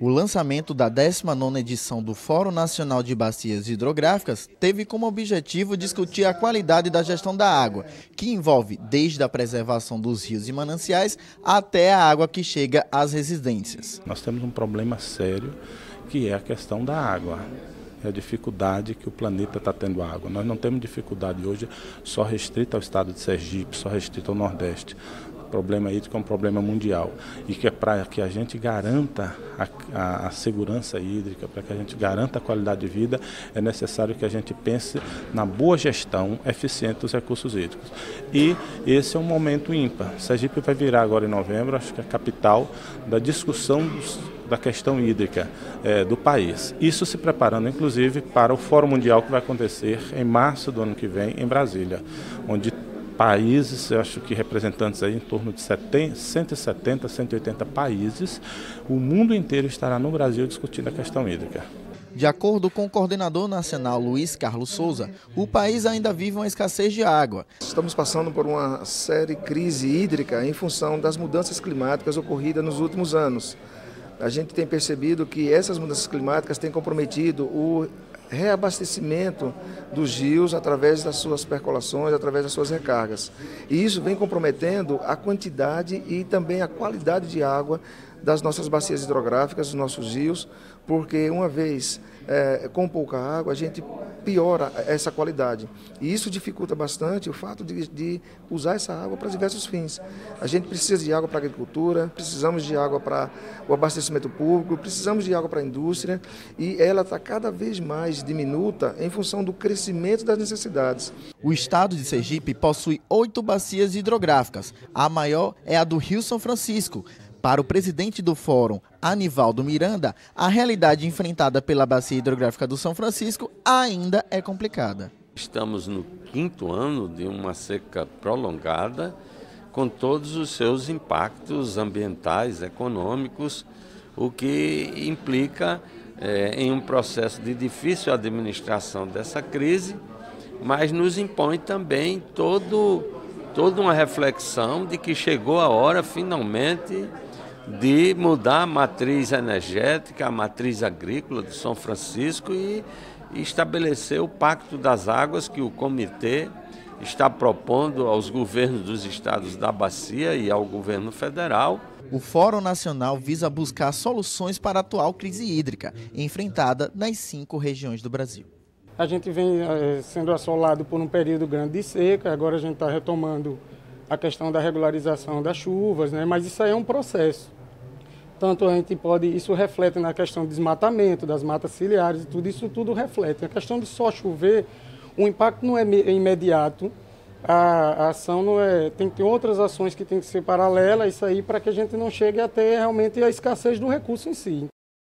O lançamento da 19ª edição do Fórum Nacional de Bacias Hidrográficas teve como objetivo discutir a qualidade da gestão da água, que envolve desde a preservação dos rios e mananciais até a água que chega às residências. Nós temos um problema sério que é a questão da água é a dificuldade que o planeta está tendo água. Nós não temos dificuldade hoje só restrita ao estado de Sergipe, só restrita ao Nordeste. Problema hídrico é um problema mundial e que é para que a gente garanta a, a, a segurança hídrica, para que a gente garanta a qualidade de vida, é necessário que a gente pense na boa gestão eficiente dos recursos hídricos. E esse é um momento ímpar. Sergipe vai virar agora em novembro, acho que é a capital da discussão dos da questão hídrica é, do país. Isso se preparando, inclusive, para o Fórum Mundial que vai acontecer em março do ano que vem em Brasília, onde países, eu acho que representantes aí em torno de 70, 170, 180 países, o mundo inteiro estará no Brasil discutindo a questão hídrica. De acordo com o coordenador nacional Luiz Carlos Souza, o país ainda vive uma escassez de água. Estamos passando por uma séria crise hídrica em função das mudanças climáticas ocorridas nos últimos anos a gente tem percebido que essas mudanças climáticas têm comprometido o reabastecimento dos rios através das suas percolações, através das suas recargas. E isso vem comprometendo a quantidade e também a qualidade de água das nossas bacias hidrográficas, dos nossos rios, porque uma vez é, com pouca água, a gente piora essa qualidade. E isso dificulta bastante o fato de, de usar essa água para diversos fins. A gente precisa de água para a agricultura, precisamos de água para o abastecimento público, precisamos de água para a indústria e ela está cada vez mais diminuta em função do crescimento das necessidades. O estado de Sergipe possui oito bacias hidrográficas. A maior é a do Rio São Francisco. Para o presidente do fórum, Anivaldo Miranda, a realidade enfrentada pela bacia hidrográfica do São Francisco ainda é complicada. Estamos no quinto ano de uma seca prolongada, com todos os seus impactos ambientais, econômicos, o que implica é, em um processo de difícil administração dessa crise, mas nos impõe também todo, toda uma reflexão de que chegou a hora, finalmente, de mudar a matriz energética, a matriz agrícola de São Francisco e estabelecer o Pacto das Águas que o comitê está propondo aos governos dos estados da bacia e ao governo federal. O Fórum Nacional visa buscar soluções para a atual crise hídrica enfrentada nas cinco regiões do Brasil. A gente vem eh, sendo assolado por um período grande de seca, agora a gente está retomando a questão da regularização das chuvas, né? mas isso aí é um processo. Tanto a gente pode, isso reflete na questão do desmatamento, das matas ciliares e tudo, isso tudo reflete. A questão de só chover, o impacto não é imediato, a, a ação não é. Tem que ter outras ações que tem que ser paralelas, isso aí, para que a gente não chegue a ter realmente a escassez do recurso em si.